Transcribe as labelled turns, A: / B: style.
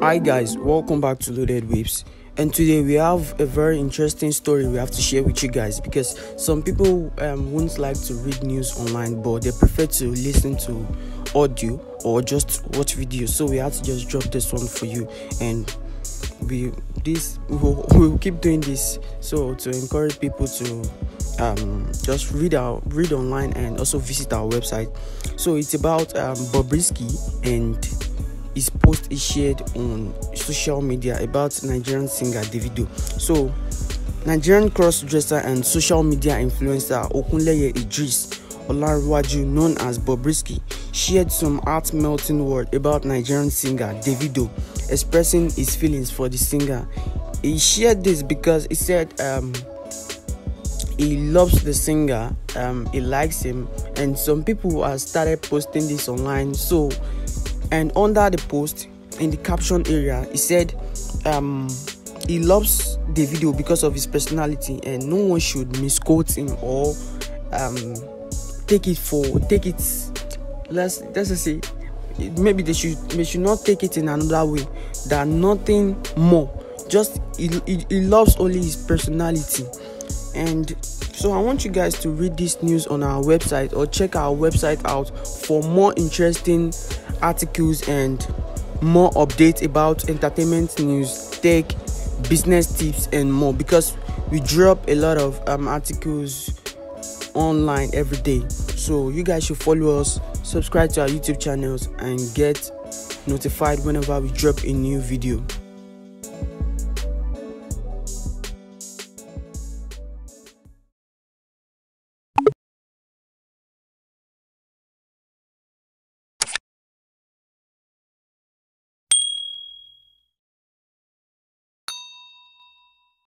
A: Hi guys, welcome back to Loaded Waves. And today we have a very interesting story we have to share with you guys because some people um, won't like to read news online, but they prefer to listen to audio or just watch videos. So we had to just drop this one for you, and we this we will, we will keep doing this. So to encourage people to um, just read our read online and also visit our website. So it's about um, Bobrisky and his post is shared on social media about Nigerian singer Davido. So, Nigerian cross-dresser and social media influencer Okuneye Idris Olanrewaju, known as Bobrisky, shared some heart-melting words about Nigerian singer Davido, expressing his feelings for the singer. He shared this because he said um, he loves the singer, um, he likes him, and some people have started posting this online. So and under the post in the caption area he said um, he loves Davido because of his personality and no one should misquote him or um, take it for take it let's let's just say maybe they should they should not take it in another way that nothing more. Just he, he, he loves only his personality. And so i want you guys to read this news on our website or check our website out for more interesting articles and more updates about entertainment news, tech, business tips, and more because we drop a lot of um, articles online every day. So you guys should follow us, subscribe to our YouTube channels, and get notified whenever we drop a new video.